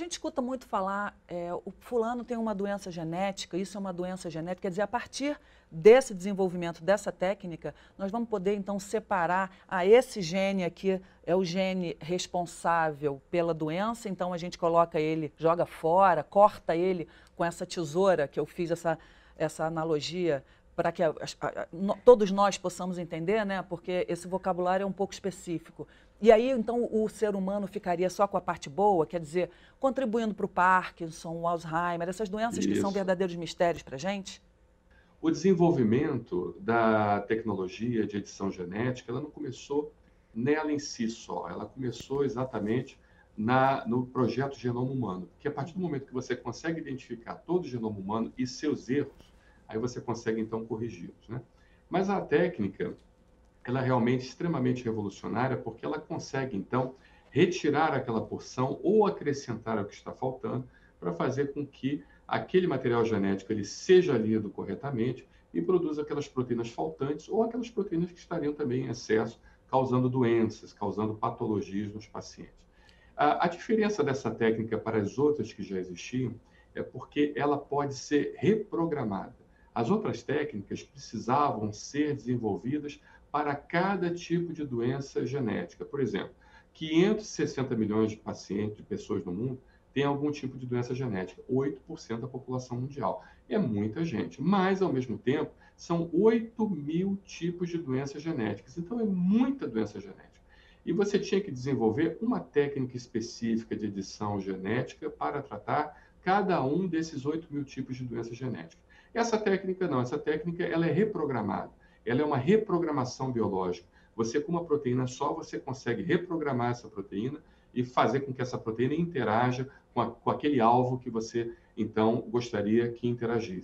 escuta muito falar, é, o fulano tem uma doença genética, isso é uma doença genética, quer dizer, a partir desse desenvolvimento dessa técnica, nós vamos poder então separar, ah, esse gene aqui é o gene responsável pela doença, então a gente coloca ele, joga fora, corta ele com essa tesoura que eu fiz essa, essa analogia para que a, a, a, no, todos nós possamos entender, né? Porque esse vocabulário é um pouco específico. E aí, então, o ser humano ficaria só com a parte boa, quer dizer, contribuindo para o Parkinson, o Alzheimer, essas doenças Isso. que são verdadeiros mistérios para a gente? O desenvolvimento da tecnologia de edição genética, ela não começou nela em si só, ela começou exatamente na, no projeto Genoma Humano, porque a partir do momento que você consegue identificar todo o genoma humano e seus erros, aí você consegue então corrigi-los. Né? Mas a técnica, ela é realmente extremamente revolucionária porque ela consegue então retirar aquela porção ou acrescentar o que está faltando para fazer com que aquele material genético ele seja lido corretamente e produza aquelas proteínas faltantes ou aquelas proteínas que estariam também em excesso, causando doenças, causando patologias nos pacientes. A, a diferença dessa técnica para as outras que já existiam é porque ela pode ser reprogramada. As outras técnicas precisavam ser desenvolvidas para cada tipo de doença genética. Por exemplo, 560 milhões de pacientes, de pessoas no mundo, têm algum tipo de doença genética, 8% da população mundial. É muita gente, mas, ao mesmo tempo, são 8 mil tipos de doenças genéticas. Então, é muita doença genética. E você tinha que desenvolver uma técnica específica de edição genética para tratar cada um desses 8 mil tipos de doença genética. Essa técnica não, essa técnica ela é reprogramada. Ela é uma reprogramação biológica. Você, com uma proteína só, você consegue reprogramar essa proteína e fazer com que essa proteína interaja com, a, com aquele alvo que você, então, gostaria que interagisse.